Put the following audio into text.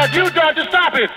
have you done to stop it?